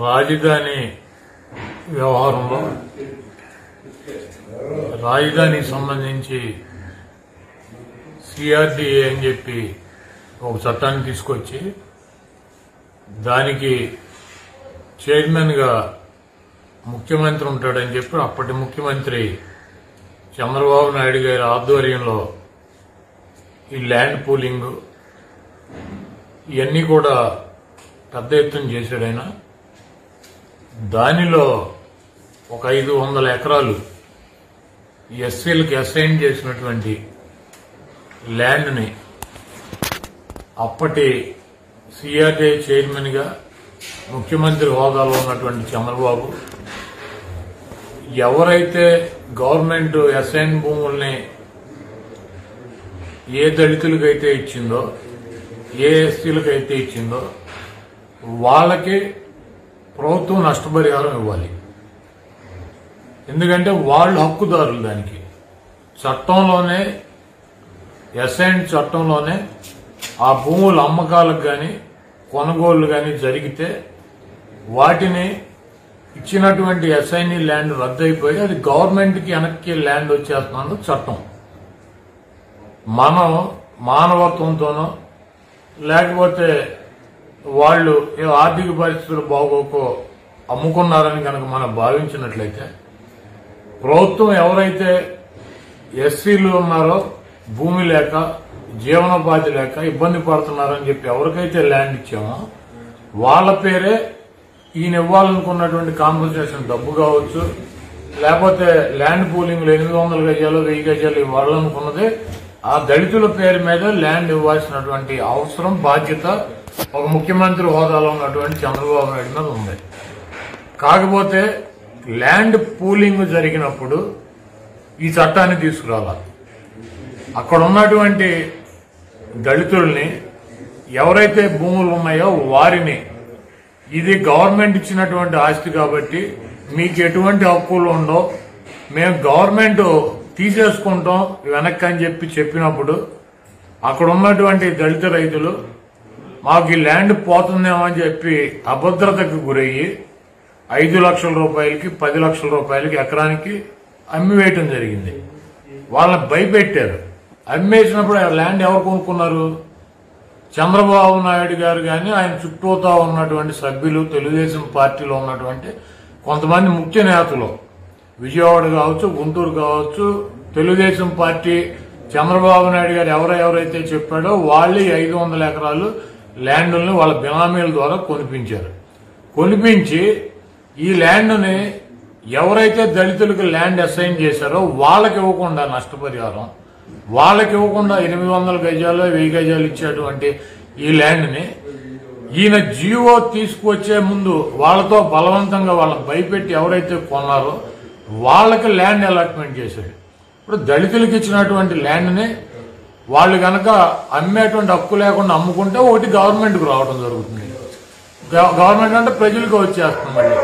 రాజధాని వ్యవహారంలో రాజధానికి సంబంధించి సిఆర్డిఏ అని చెప్పి ఒక చట్టాన్ని తీసుకొచ్చి దానికి చైర్మన్గా ముఖ్యమంత్రి ఉంటాడని చెప్పి అప్పటి ముఖ్యమంత్రి చంద్రబాబు నాయుడు గారి ఆధ్వర్యంలో ఈ ల్యాండ్ పూలింగ్ ఇవన్నీ కూడా పెద్ద ఎత్తున చేశాడు ఆయన. దానిలో ఒక ఐదు వందల ఎకరాలు ఎస్సీలకు అసైన్ చేసినటువంటి ల్యాండ్ని అప్పటి సిఆర్డీఏ చైర్మన్గా ముఖ్యమంత్రి హోదాలో ఉన్నటువంటి చంద్రబాబు ఎవరైతే గవర్నమెంట్ అసైన్ భూముల్ని ఏ దళితులకైతే ఇచ్చిందో ఏ ఎస్సీలకైతే ఇచ్చిందో వాళ్ళకి ప్రభుత్వం నష్టపరిహారం ఇవ్వాలి. ఎందుకంటే వాళ్ళు హక్కుదారులు దానికి. చట్టంలోనే ఎస్ఐన్ చట్టంలోనే ఆ భూముల అమ్మకాలకు కానీ కొనుగోళ్ళు కానీ జరిగితే వాటిని ఇచ్చినటువంటి ఎస్ఐని ల్యాండ్ రద్దయిపోయి అది గవర్నమెంట్కి వెనక్కి ల్యాండ్ వచ్చేస్తున్నది చట్టం. మనం మానవత్వంతోనో లేకపోతే వాళ్ళు ఏ ఆర్థిక పరిస్థితులు బాగోకో అమ్ముకున్నారని కనుక మనం భావించినట్లయితే ప్రభుత్వం ఎవరైతే ఎస్సీలు ఉన్నారో భూమి లేక జీవనోపాధి లేక ఇబ్బంది పడుతున్నారని చెప్పి ఎవరికైతే ల్యాండ్ ఇచ్చామో వాళ్ళ పేరే ఈయన ఇవ్వాలనుకున్నటువంటి కాంపన్సేషన్ డబ్బు కావచ్చు లేకపోతే ల్యాండ్ పూలింగ్లు ఎనిమిది వందల గజాలు వెయ్యి గజాలు ఇవ్వాలనుకున్నది ఆ దళితుల పేరు మీద ల్యాండ్ ఇవ్వాల్సినటువంటి అవసరం బాధ్యత ఒక ముఖ్యమంత్రి హోదాలో ఉన్నటువంటి చంద్రబాబు నాయుడు మీద ఉంది. కాకపోతే ల్యాండ్ పూలింగ్ జరిగినప్పుడు ఈ చట్టాన్ని తీసుకురావాలి. అక్కడ ఉన్నటువంటి దళితుల్ని ఎవరైతే భూములు ఉన్నాయో వారిని ఇది గవర్నమెంట్ ఇచ్చినటువంటి ఆస్తి కాబట్టి మీకు ఎటువంటి హక్కులు ఉండవు. మేము గవర్నమెంట్ తీసేసుకుంటాం వెనక్కి అని చెప్పి చెప్పినప్పుడు అక్కడ ఉన్నటువంటి దళిత రైతులు మాకు ఈ ల్యాండ్ పోతుందేమో అని చెప్పి అభద్రతకు గురయ్యి ఐదు లక్షల రూపాయలకి పది లక్షల రూపాయలకి ఎకరానికి అమ్మివేయటం జరిగింది. వాళ్ళని భయపెట్టారు. అమ్మేసినప్పుడు ఆ ల్యాండ్ ఎవరు కొనుక్కున్నారు? చంద్రబాబు నాయుడు గారు కానీ ఆయన చుట్టూతా ఉన్నటువంటి సభ్యులు తెలుగుదేశం పార్టీలో ఉన్నటువంటి కొంతమంది ముఖ్య నేతలు విజయవాడ కావచ్చు గుంటూరు కావచ్చు తెలుగుదేశం పార్టీ చంద్రబాబు నాయుడు గారు ఎవరెవరైతే చెప్పాడో వాళ్ళే ఐదు వందల ఎకరాలు ల్యాండ్ని వాళ్ళ బినామీల ద్వారా కొనిపించారు. కొనిపించి ఈ ల్యాండ్ని ఎవరైతే దళితులకు ల్యాండ్ అసైన్ చేశారో వాళ్ళకి ఇవ్వకుండా నష్టపరిహారం వాళ్ళకి ఇవ్వకుండా ఎనిమిది వందల గజాలు వెయ్యి గజాలు ఇచ్చేటువంటి ఈ ల్యాండ్ని ఈయన జీవో తీసుకువచ్చే ముందు వాళ్ళతో బలవంతంగా వాళ్ళని భయపెట్టి ఎవరైతే కొన్నారో వాళ్ళకి ల్యాండ్ అలాట్మెంట్ చేశాడు. ఇప్పుడు దళితులకు ఇచ్చినటువంటి ల్యాండ్ని వాళ్ళు కనుక అమ్మేటువంటి హక్కు లేకుండా అమ్ముకుంటే ఒకటి గవర్నమెంట్కి రావడం జరుగుతుంది. గవర్నమెంట్ అంటే ప్రజలకు వచ్చేస్తుంది మళ్ళీ.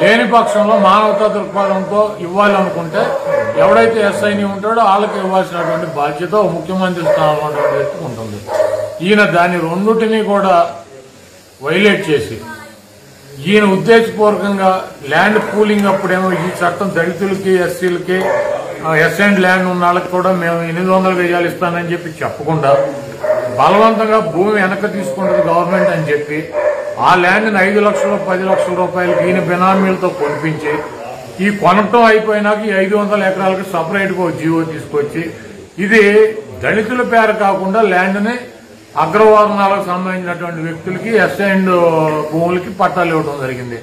లేని పక్షంలో మానవతా దృక్పథంతో ఇవ్వాలి అనుకుంటే ఎవడైతే ఎస్ఐని ఉంటాడో వాళ్ళకి ఇవ్వాల్సినటువంటి బాధ్యత ముఖ్యమంత్రి స్థానంలో ఉన్నటువంటి వ్యక్తికి ఉంటుంది. ఈయన దాని రెండుటిని కూడా వైలేట్ చేసి ఈయన ఉద్దేశపూర్వకంగా ల్యాండ్ పూలింగ్ అప్పుడేమో ఈ చట్టం దళితులకి ఎస్సీలకి ఎస్ అండ్ ల్యాండ్ ఉన్న వాళ్ళకి కూడా మేము ఎనిమిది వందల గజాలు ఇస్తానని చెప్పి చెప్పకుండా బలవంతంగా భూమి వెనక తీసుకుంటుంది గవర్నమెంట్ అని చెప్పి ఆ ల్యాండ్ని ఐదు లక్షలు పది లక్షల రూపాయలకి ఈయన బినామీలతో కొనిపించి ఈ కొనటం అయిపోయినాక ఈ ఐదు వందల ఎకరాలకు సపరేట్గా జీవో తీసుకొచ్చి ఇది దళితుల పేరు కాకుండా ల్యాండ్ని అగ్రవర్ణాలకు సంబంధించినటువంటి వ్యక్తులకి ఎస్ అండ్ భూములకి పట్టాలు ఇవ్వడం జరిగింది.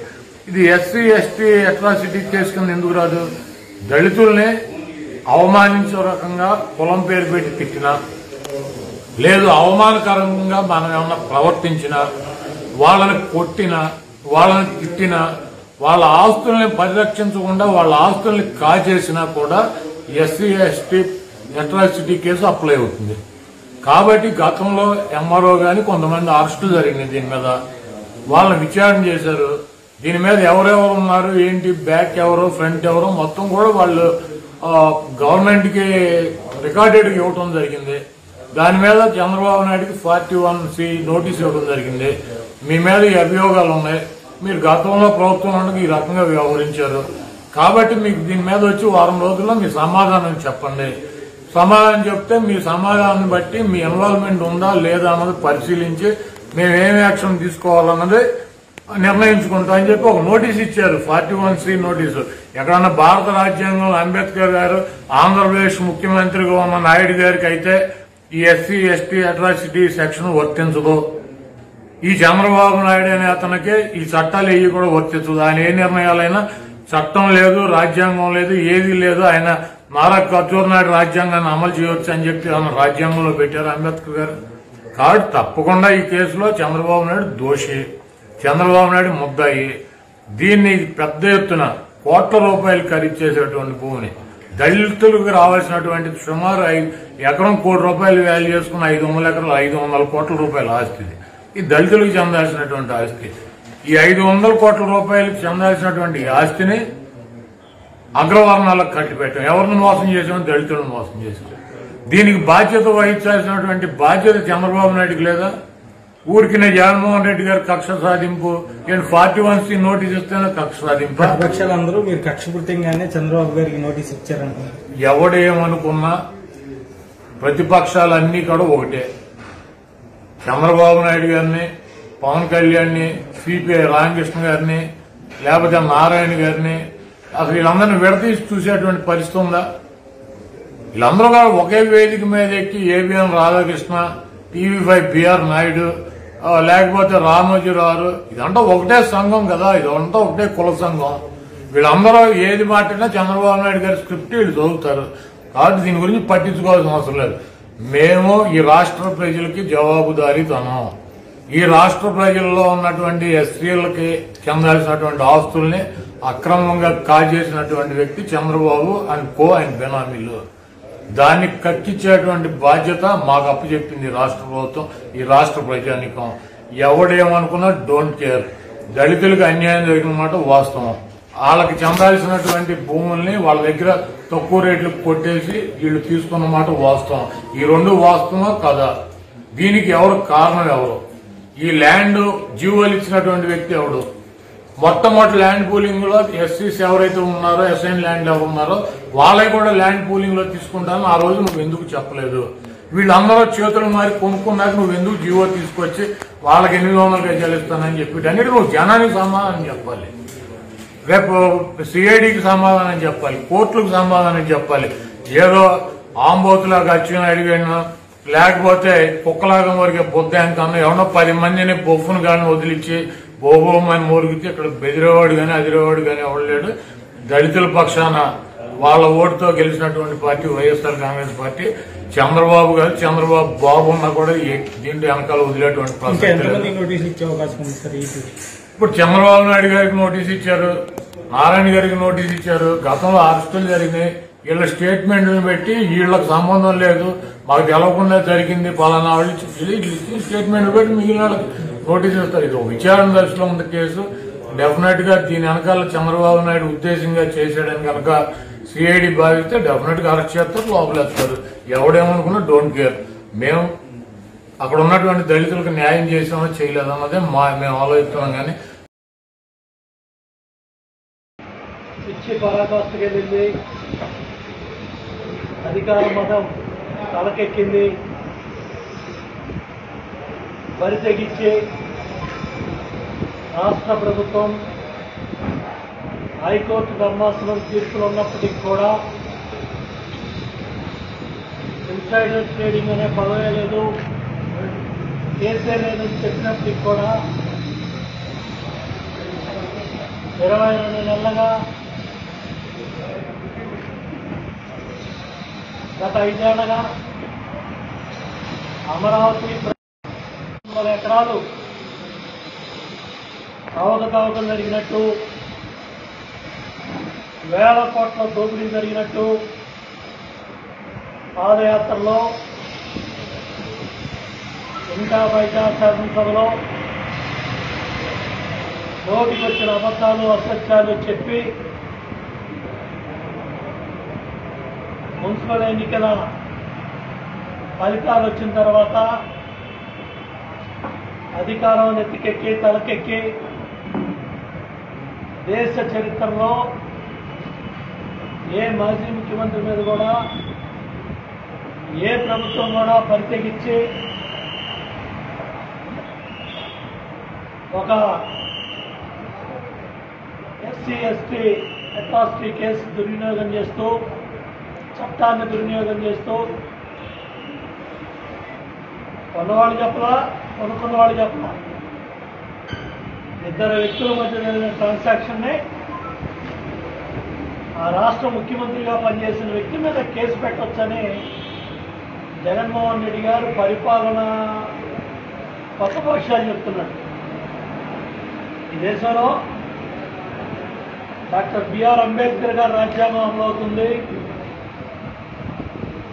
ఇది ఎస్సీ ఎస్టీ అట్రాసిటీ కేసు కింద ఎందుకు రాదు? దళితుల్ని అవమానించే రకంగా కులం పేరు పెట్టి తిట్టినా లేదు అవమానకరంగా మనం ఏమన్నా ప్రవర్తించినా వాళ్ళని కొట్టినా వాళ్ళని తిట్టినా వాళ్ళ ఆస్తుల్ని పరిరక్షించకుండా వాళ్ళ ఆస్తుల్ని కాజేసినా కూడా SC ST atrocity case apply అవుతుంది. కాబట్టి గతంలో ఎంఆర్ఓ గాని కొంతమంది అరెస్టులు జరిగినాయి దీని మీద. వాళ్ళని విచారణ చేశారు. దీని మీద ఎవరెవరు ఉన్నారు? ఏంటి? బ్యాక్ ఎవరు? ఫ్రంట్ ఎవరు? మొత్తం కూడా వాళ్ళు గవర్నమెంట్కి రికార్డెడ్ ఇవ్వటం జరిగింది. దాని మీద చంద్రబాబు నాయుడుకి ఫార్టీ వన్ సి నోటీస్ ఇవ్వడం జరిగింది. మీ మీద ఈ అభియోగాలు ఉన్నాయి. మీరు గతంలో ప్రభుత్వం ఉండగా ఈ రకంగా వ్యవహరించారు. కాబట్టి మీకు దీని మీద వచ్చి వారం రోజుల్లో మీ సమాధానం చెప్పండి. సమాధానం చెప్తే మీ సమాధానం బట్టి మీ ఇన్వాల్వ్మెంట్ ఉందా లేదా అన్నది పరిశీలించి మేము ఏం యాక్షన్ తీసుకోవాలన్నది నిర్ణయించుకుంటాం అని చెప్పి ఒక నోటీస్ ఇచ్చారు. ఫార్టీ వన్ సి నోటీసు ఎక్కడన్నా భారత రాజ్యాంగంలో అంబేద్కర్ గారు ఆంధ్రప్రదేశ్ ముఖ్యమంత్రిగా ఉన్న నాయుడు గారికి అయితే ఈ ఎస్సీ ఎస్టీ అట్రాసిటీ సెక్షన్ వర్తించదు. ఈ చంద్రబాబు నాయుడు అనే అతనికి ఈ చట్టాలు ఏవి కూడా వర్తించదు. ఆయన ఏ నిర్ణయాలైనా చట్టం లేదు రాజ్యాంగం లేదు ఏది లేదు ఆయన నారా కచ్చూర్ నాయుడు రాజ్యాంగాన్ని అమలు చేయవచ్చు అని చెప్పి ఆమె రాజ్యాంగంలో పెట్టారు అంబేద్కర్ గారు. కాబట్టి తప్పకుండా ఈ కేసులో చంద్రబాబు నాయుడు దోషి చంద్రబాబు నాయుడు ముద్దాయి. దీన్ని పెద్ద ఎత్తున కోట్ల రూపాయలు ఖరీదు చేసేటువంటి భూమిని దళితులకు రావాల్సినటువంటి సుమారు ఐదు ఎకరం కోటి రూపాయలు వాల్యూ చేసుకున్న ఐదు వందల ఎకరాలు ఐదు వందల కోట్ల రూపాయల ఆస్తి ఈ దళితులకు చెందాల్సినటువంటి ఆస్తి. ఈ ఐదు వందల కోట్ల రూపాయలకు చెందాల్సినటువంటి ఆస్తిని అగ్రవర్ణాలకు కట్టిపెట్టాం ఎవరిని మోసం చేసాం దళితులను మోసం చేసాం దీనికి బాధ్యత వహించాల్సినటువంటి బాధ్యత చంద్రబాబు నాయుడుకి లేదా? ఊరికినే జగన్మోహన్ రెడ్డి గారు కక్ష సాధింపు నేను ఫార్టీ వన్ సి నోటీస్ ఇస్తేనే కక్ష సాధింపు. ప్రతిపక్షాలందరూ మీరు కక్షపూర్తిగానే చంద్రబాబు గారికి నోటీస్ ఇచ్చారంటున్నారు. ఎవడేమనుకున్నా ప్రతిపక్షాలన్నీ కూడా ఒకటే. చంద్రబాబు నాయుడు గారిని పవన్ కళ్యాణ్ని సిపిఐ రామకృష్ణ గారిని లేకపోతే నారాయణ గారిని అసలు వీళ్ళందరినీ విడతీసి చూసేటువంటి పరిస్థితి ఉందా? వీళ్ళందరూ కూడా ఒకే వేదిక మీద ఎక్కి ABN Radhakrishna TV five BR Naidu లేకపోతే రామోజీరావు ఇదంతా ఒకటే సంఘం కదా ఇదంతా ఒకటే కుల సంఘం. వీళ్ళందరూ ఏది మాట్లాడినా చంద్రబాబు నాయుడు గారి స్క్రిప్ట్ వీళ్ళు చదువుతారు. కాబట్టి దీని గురించి పట్టించుకోవాల్సిన అవసరం లేదు. మేము ఈ రాష్ట్ర ప్రజలకి జవాబుదారీతనం. ఈ రాష్ట్ర ప్రజల్లో ఉన్నటువంటి ఎస్సీలకి చెందాల్సినటువంటి ఆస్తుల్ని అక్రమంగా కాజేసినటువంటి వ్యక్తి చంద్రబాబు అండ్ కో అండ్ బెనామీలు. దాన్ని కక్కిచ్చేటువంటి బాధ్యత మాకు అప్పచెప్పింది రాష్ట్ర ప్రభుత్వం ఈ రాష్ట్ర ప్రజానికం. ఎవడేమనుకున్నా డోంట్ కేర్. దళితులకు అన్యాయం జరిగిన మాట వాస్తవం. వాళ్ళకి చెందాల్సినటువంటి భూముల్ని వాళ్ళ దగ్గర తక్కువ రేట్లకు కొట్టేసి వీళ్ళు తీసుకున్న మాట వాస్తవం. ఈ రెండు వాస్తవం కదా దీనికి ఎవరు కారణం ఎవరు? ఈ ల్యాండ్ జీవోలు ఇచ్చినటువంటి వ్యక్తి ఎవడు? మొట్టమొదటి ల్యాండ్ పూలింగ్లో ఎస్సీస్ ఎవరైతే ఉన్నారో ఎస్ఐన్ ల్యాండ్ ఎవరు ఉన్నారో వాళ్ళవి కూడా ల్యాండ్ పూలింగ్లో తీసుకుంటాను ఆ రోజు నువ్వు ఎందుకు చెప్పలేదు? వీళ్ళందరూ చేతులు మారి కొనుక్కున్నాక నువ్వు ఎందుకు జీవో తీసుకొచ్చి వాళ్ళకి ఎన్ని లోన్లు చెల్లిస్తానని చెప్పి. అన్నిటి నువ్వు జనానికి సమాధానం చెప్పాలి. రేపు సిఐడికి సమాధానం చెప్పాలి కోర్టులకు సమాధానం చెప్పాలి. ఏదో ఆంబోతులాగా అచ్చిన అడిగాను లేకపోతే కుక్కలాగా మురిగే బుద్ధాంకన్నా ఎవడో పది మందిని బొఫ్ఫును కానీ వదిలించి బోబోమని మురిగితే ఇక్కడ బెదిరేవాడు కానీ అదిరేవాడు కానీ ఎవడు లేడు. దళితుల పక్షాన వాళ్ళ ఓటుతో గెలిచినటువంటి పార్టీ వైఎస్ఆర్ కాంగ్రెస్ పార్టీ. చంద్రబాబు గారు చంద్రబాబు బాబు ఉన్నా కూడా దీంట్లో వెనకాల వదిలేటువంటి ఇప్పుడు చంద్రబాబు నాయుడు గారికి నోటీస్ ఇచ్చారు. నారాయణ గారికి నోటీస్ ఇచ్చారు. గతంలో అరెస్టులు జరిగినాయి. వీళ్ళ స్టేట్మెంట్లను పెట్టి వీళ్ళకి సంబంధం లేదు. మాకు తెలవకుండా జరిగింది పలానా వాళ్ళు. ఇచ్చి స్టేట్మెంట్ పెట్టి మిగిలిన వాళ్ళకి నోటీస్ ఇస్తారు. ఇది విచారణ దశలో ఉంది కేసు. డెఫినెట్గా దీని వెనకాల చంద్రబాబు నాయుడు ఉద్దేశంగా చేశాడని కనుక సిఐడి భావిస్తే డెఫినెట్గా అరెస్ట్ చేస్తారు లోపలేస్తారు ఎవడేమనుకున్నా డోంట్ కేర్ మేము అక్కడ ఉన్నటువంటి దళితులకు న్యాయం చేసామో చేయలేదన్నదే మా మేము ఆలోచిస్తున్నాం కానీ ఇచ్చి పరాకాష్ఠకి వెళ్ళింది. అధికార మతం తలకెక్కింది. బరి తెగించే రాష్ట్ర ప్రభుత్వం హైకోర్టు ధర్మాసనం తీర్పులు ఉన్నప్పటికీ కూడా ఇన్సైడర్ ట్రేడింగ్ అనే పదవే లేదు కేసే లేదని చెప్పినప్పటికీ కూడా ఇరవై రెండు నెలలుగా గత ఐదేళ్ళగా అమరావతి వందల ఎకరాలు అవకతవకలు జరిగినట్టు వేల కోట్ల దోపిడీ జరిగినట్టు పాదయాత్రలో ఇంకా బయట శాసనసభలో నోటికొచ్చిన అబద్ధాలు అసత్యాలు చెప్పి మున్సిపల్ ఎన్నికల ఫలితాలు వచ్చిన తర్వాత అధికారం నెత్తికెక్కి తలకెక్కి దేశ చరిత్రలో ఏ మాజీ ముఖ్యమంత్రి మీద కూడా ఏ ప్రభుత్వం కూడా పరితెగించి ఒక ఎస్సీ ఎస్టీ అట్రాసిటీ కేసు దుర్వినియోగం చేస్తూ చట్టాన్ని దుర్వినియోగం చేస్తూ కొన్నవాళ్ళు చెప్పలా కొనుక్కున్న వాళ్ళు చెప్పలా. ఇద్దరు వ్యక్తుల మధ్య జరిగిన ట్రాన్సాక్షన్ని ఆ రాష్ట్ర ముఖ్యమంత్రిగా పనిచేసిన వ్యక్తి మీద కేసు పెట్టొచ్చని జగన్మోహన్ రెడ్డి గారు పరిపాలన కొత్త చెప్తున్నాడు ఈ దేశంలో డాక్టర్ బిఆర్ అంబేద్కర్ గారి రాజ్యాంగం అమలవుతుంది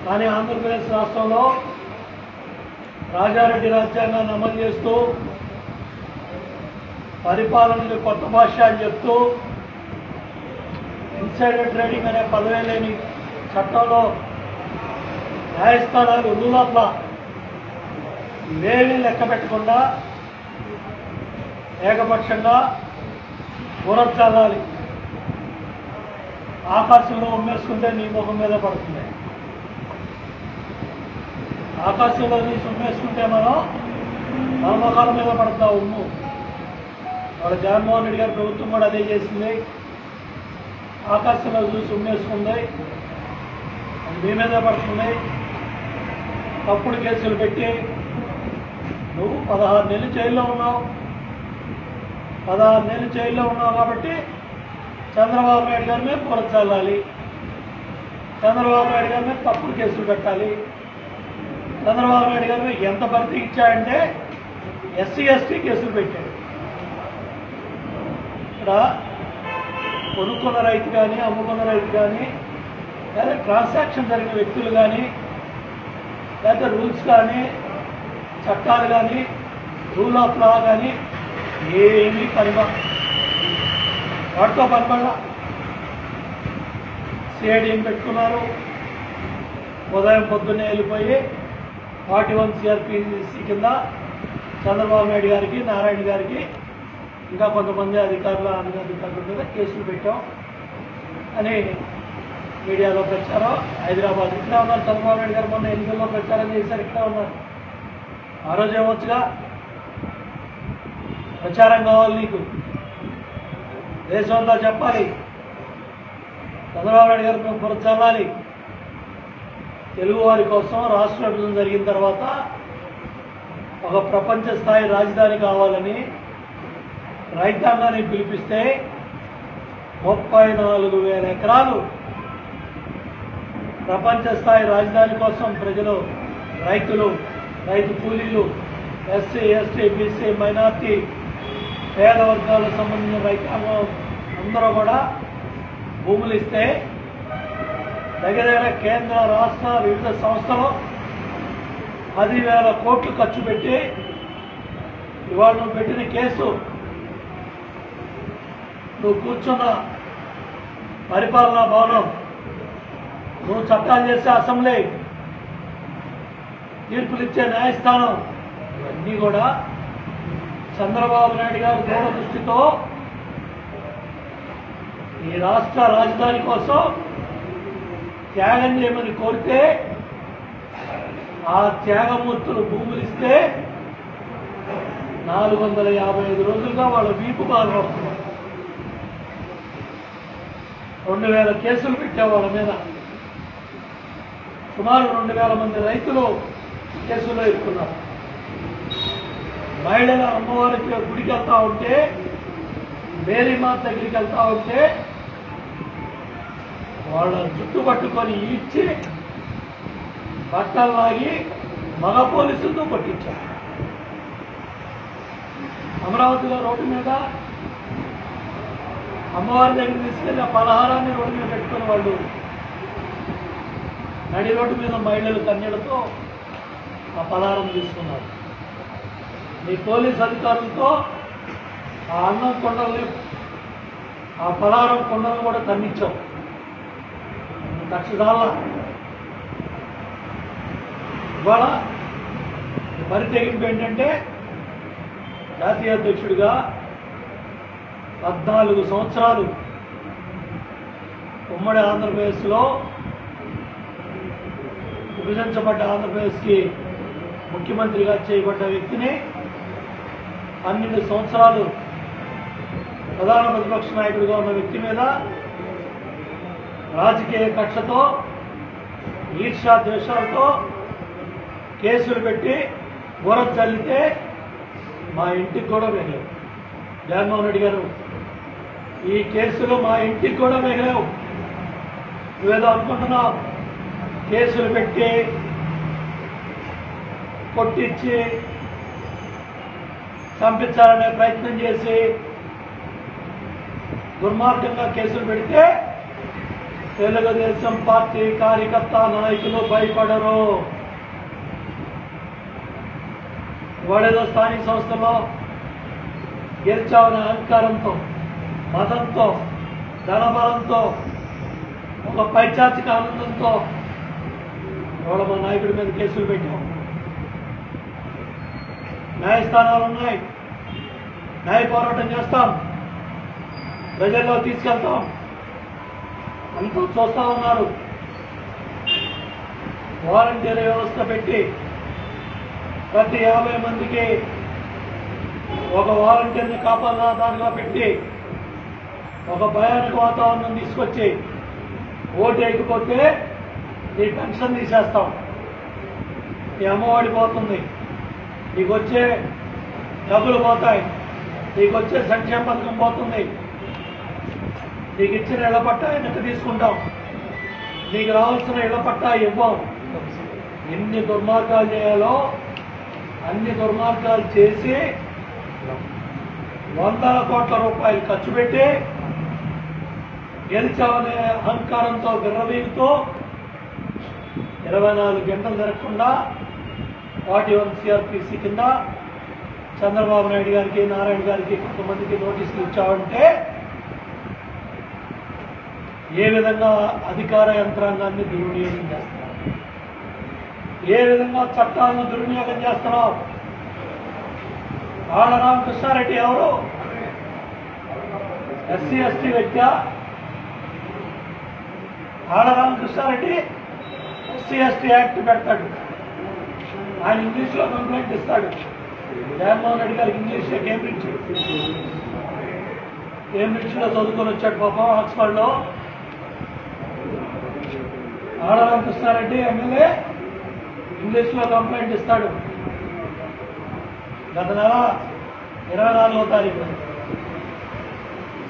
కానీ ఆంధ్రప్రదేశ్ రాష్ట్రంలో రాజారెడ్డి రాజ్యాంగాన్ని అమలు చేస్తూ పరిపాలనలు కొత్త భాష్యాలు చెప్తూ ఇన్సైడర్ ట్రేడింగ్ అనే పదవే లేని చట్టంలో న్యాయస్థానాలు రూలర్ల ఇవేమీ లెక్క పెట్టకుండా ఏకపక్షంగా ఊరచాలాలి ఆకాశంలో ఉమ్మేసుకుంటే నీ ముఖం మీద పడుతుంది. ఆకాశంలో తీసి ఉమ్మేసుకుంటే మనం మన మీద పడతా ఉమ్ము వాళ్ళ జగన్మోహన్ రెడ్డి గారి ప్రభుత్వం కూడా అదే చేసింది. ఆకాశంలో చూసి ఉమ్మేసుకుంది. అది మీ మీద పడుతుంది. తప్పుడు కేసులు పెట్టి నువ్వు పదహారు నెలలు జైల్లో ఉన్నావు. పదహారు నెలలు జైల్లో ఉన్నావు కాబట్టి చంద్రబాబు నాయుడు గారి మీద చల్లాలి చంద్రబాబు నాయుడు గారి మీద తప్పుడు కేసులు పెట్టాలి. చంద్రబాబు నాయుడు గారు ఎంత భర్తీ ఇచ్చాడంటే ఎస్సీ ఎస్టీ కేసులు పెట్టాడు ఇక్కడ కొనుక్కున్న రైతు కానీ అమ్ముకున్న రైతు కానీ లేదా ట్రాన్సాక్షన్ జరిగిన వ్యక్తులు కానీ లేదా రూల్స్ కానీ చట్టాలు కానీ రూల్ ఆఫ్ లా కానీ ఏమీ పనిమా వాటితో పనిపడ సిఐడిని పెట్టుకున్నారు. ఉదయం పొద్దున్నే వెళ్ళిపోయి ఫార్టీ వన్ సిఆర్పిసి కింద చంద్రబాబు నాయుడు గారికి నారాయణ గారికి ఇంకా కొంతమంది అధికారుల అధికారుల మీద కేసులు పెట్టాం. అని మీడియాలో ప్రచారం. హైదరాబాద్ ఇక్కడే ఉన్నారు. చంద్రబాబు నాయుడు గారు మొన్న ఎన్నికల్లో ప్రచారం చేశారు ఇక్కడే ఉన్నారు. ఆ రోజు ఏమొచ్చుగా? ప్రచారం కావాలి నీకు. దేశంలో చెప్పాలి. చంద్రబాబు నాయుడు గారు మేము పురచల్లాలి తెలుగు వారి కోసం రాష్ట్ర విభజన జరిగిన తర్వాత ఒక ప్రపంచ స్థాయి రాజధాని కావాలని రైతాంగాన్ని పిలిపిస్తే ముప్పై నాలుగు వేల ఎకరాలు ప్రపంచ స్థాయి రాజధాని కోసం ప్రజలు రైతులు రైతు కూలీలు ఎస్సీ ఎస్టీ బీసీ మైనార్టీ పేద వర్గాలకు సంబంధించిన రైతాంగం అందరూ కూడా భూములు ఇస్తే దగ్గర దగ్గర కేంద్ర రాష్ట్ర వివిధ సంస్థలు పదివేల కోట్లు ఖర్చు పెట్టి ఇవాళ నువ్వు పెట్టిన కేసు. నువ్వు కూర్చున్న పరిపాలనా భవనం. నువ్వు చట్టాలు చేసే అసెంబ్లీ. తీర్పులు ఇచ్చే న్యాయస్థానం. ఇవన్నీ కూడా చంద్రబాబు నాయుడు గారి దూరదృష్టితో ఈ రాష్ట్ర రాజధాని కోసం త్యాగం చేయమని కోరితే ఆ త్యాగమూర్తులు భూములిస్తే నాలుగు వందల యాభై ఐదు రోజులుగా వాళ్ళ వీపు బాధపడుతున్నారు రెండు వేల కేసులు పెట్టావు వాళ్ళ మీద. సుమారు రెండు వేల మంది రైతులు కేసుల్లో ఇరుక్కున్నారు. మహిళల అమ్మవారికి గుడికి వెళ్తా ఉంటే మేరీమాత దగ్గరికి వెళ్తా ఉంటే వాళ్ళ చుట్టుపట్టుకొని పట్టుకొని బట్టలు లాగి మగ పోలీసులతో పట్టించారు. అమరావతిలో రోడ్డు మీద అమ్మవారి దగ్గర తీసుకెళ్ళి ఆ పలహారాన్ని రోడ్డు మీద పెట్టుకుని వాళ్ళు నడి రోడ్డు మీద మహిళలు కన్యలతో ఆ పలహారం తీసుకున్నారు. మీ పోలీస్ అధికారులతో ఆ అన్నం కొండల్ని ఆ పలహారం కొండలు కూడా తన్నించాం లక్షదాల ఇవాళ మరి తెగింపు ఏంటంటే జాతీయ అధ్యక్షుడిగా పద్నాలుగు సంవత్సరాలు ఉమ్మడి ఆంధ్రప్రదేశ్లో విభజించబడ్డ ఆంధ్రప్రదేశ్కి ముఖ్యమంత్రిగా చేయబడ్డ వ్యక్తిని పన్నెండు సంవత్సరాలు ప్రధాన ప్రతిపక్ష నాయకుడిగా ఉన్న వ్యక్తి మీద రాజకీయ కక్షతో ఈర్ష్యాద్వేషాలతో కేసులు పెట్టి బుర్ర చల్లితే మా ఇంటికి కూడా మిగలేవు జగన్మోహన్ రెడ్డి గారు ఈ కేసులు మా ఇంటికి కూడా మిగలేవు నువ్వేదో అనుకుంటున్నావు. కేసులు పెట్టి కొట్టించి చంపించాలనే ప్రయత్నం చేసి దుర్మార్గంగా కేసులు పెడితే తెలుగుదేశం పార్టీ కార్యకర్త నాయకులు భయపడరు. వాడేదో స్థానిక సంస్థలో గెలిచామనే అహంకారంతో మతంతో ధనబలంతో ఒక పైచాచిక ఆనందంతో ఇవాళ మా నాయకుడి మీద కేసులు పెట్టాం. న్యాయస్థానాలు ఉన్నాయి. న్యాయ పోరాటం చేస్తాం. ప్రజల్లో తీసుకెళ్తాం. అంతా చూస్తా ఉన్నారు. వాలంటీర్ వ్యవస్థ పెట్టి ప్రతి యాభై మందికి ఒక వాలంటీర్ని కాపాడాదారుగా పెట్టి ఒక భయానక వాతావరణం తీసుకొచ్చి ఓటు వేయకపోతే నీ పెన్షన్ తీసేస్తాం. నీ అమ్మఒడి పోతుంది. నీకు వచ్చే డబ్బులు పోతాయి. నీకు వచ్చే సంక్షేమ పథకం పోతుంది. నీకు ఇచ్చిన ఇళ్ళ పట్టా వెనక్కి తీసుకుంటాం నీకు రావాల్సిన ఇళ్ళ పట్టా ఇవ్వం ఎన్ని దుర్మార్గాలు చేయాలో అన్ని దుర్మార్గాలు చేసి వందల కోట్ల రూపాయలు ఖర్చు పెట్టి గెలిచామనే అహంకారంతో విర్రవీగుతూ ఇరవై నాలుగు గంటలు జరగకుండా ఫార్టీ వన్ సిఆర్పిసి కింద చంద్రబాబు నాయుడు గారికి నారాయణ గారికి కొంతమందికి నోటీసులు ఇచ్చామంటే ఏ విధంగా అధికార యంత్రాంగాన్ని దుర్వినియోగం చేస్తున్నారు? ఏ విధంగా చట్టాలను దుర్వినియోగం చేస్తున్నావు ఆళ్ళ రామకృష్ణారెడ్డి ఎవరు? ఎస్సీ ఎస్టీ వ్యక్తి. ఆళ్ళ రామకృష్ణారెడ్డి ఎస్సీ ఎస్టీ యాక్ట్ పెడతాడు. ఆయన ఇంగ్లీష్లో కంప్లైంట్ ఇస్తాడు. జగన్మోహన్ రెడ్డి గారికి ఇంగ్లీష్ కేంబ్రిడ్జ్. కేంబ్రిడ్జ్లో చదువుకొని వచ్చాడు పాపం ఆక్స్ఫర్డ్లో. ఆడరామ కృష్ణారెడ్డి ఎమ్మెల్యే ఇంగ్లీష్లో కంప్లైంట్ ఇస్తాడు. గత నెల ఇరవై నాలుగో తారీఖు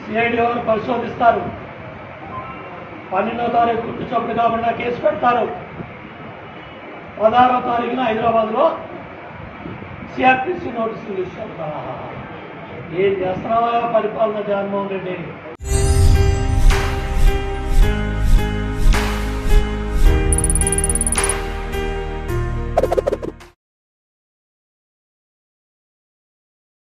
సిఐడి వారు పరిశోధిస్తారు. పన్నెండో తారీఖు గుర్తు చప్పుడు కాకుండా కేసు పెడతారు. పదహారో తారీఖున హైదరాబాద్లో సిఆర్పిసి నోటీసులు ఇస్తారు. ఏం చేస్తున్నావా పరిపాలన జగన్మోహన్ రెడ్డి?